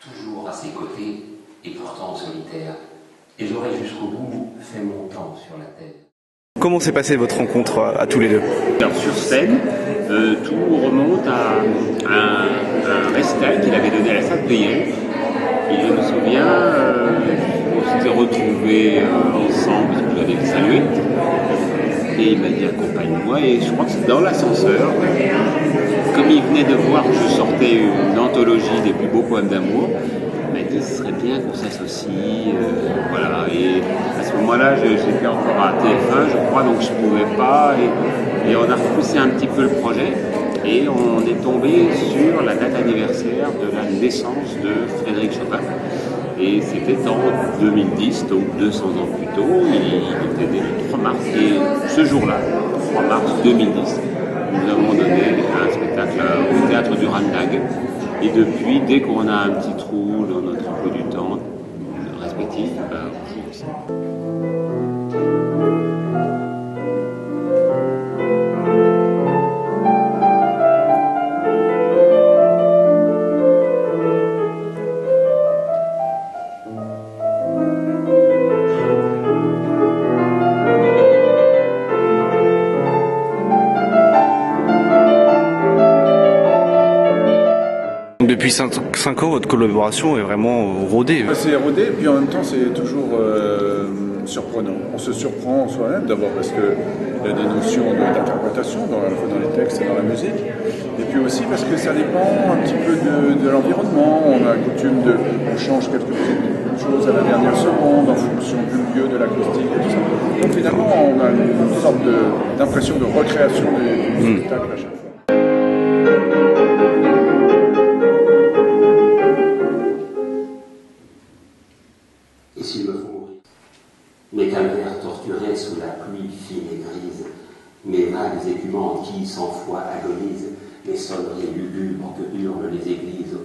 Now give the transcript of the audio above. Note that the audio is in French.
toujours à ses côtés et pourtant solitaire. Et j'aurais jusqu'au bout fait mon temps sur la terre. Comment s'est passée votre rencontre à, à tous les deux? Alors sur scène, euh, tout remonte à un, un qu'il avait donné à la salle Payet. Et je me souviens, euh, on s'était retrouvés euh, ensemble, parce que j'avais salué. Et il m'a dit accompagne-moi, et je crois que c'est dans l'ascenseur. Comme il venait de voir que je sortais une anthologie des plus beaux poèmes d'amour, il m'a dit ce serait bien qu'on s'associe. euh, voilà. Et à ce moment-là, j'étais encore à TF1, je crois, donc je ne pouvais pas. Et, et on a repoussé un petit peu le projet. Et on est tombé sur la date anniversaire de la naissance de Frédéric Chopin. Et c'était en 2010, donc 200 ans plus tôt. Il, était né le 3 mars. Et ce jour-là, 3 mars 2010, nous avons donné un spectacle au théâtre du Randag. Et depuis, dès qu'on a un petit trou dans notre emploi du temps respectif, ben, on joue aussi. Depuis 5 ans, votre collaboration est vraiment rodée. C'est rodé, et puis en même temps, c'est toujours euh, surprenant. On se surprend soi-même, d'abord parce qu'il y a des notions d'interprétation, dans, dans les textes et dans la musique, et puis aussi parce que ça dépend un petit peu de, de l'environnement. On a coutume de. On change quelques petites choses à la dernière seconde en fonction du lieu, de l'acoustique et tout ça. Donc finalement, on a une sorte de- d'impression de, recréation du, du spectacle à chaque fois. Mes calvaires torturés sous la pluie fine et grise, mes vagues écumantes qui, sans foi, agonisent, les sonneries lugubres que hurlent les églises.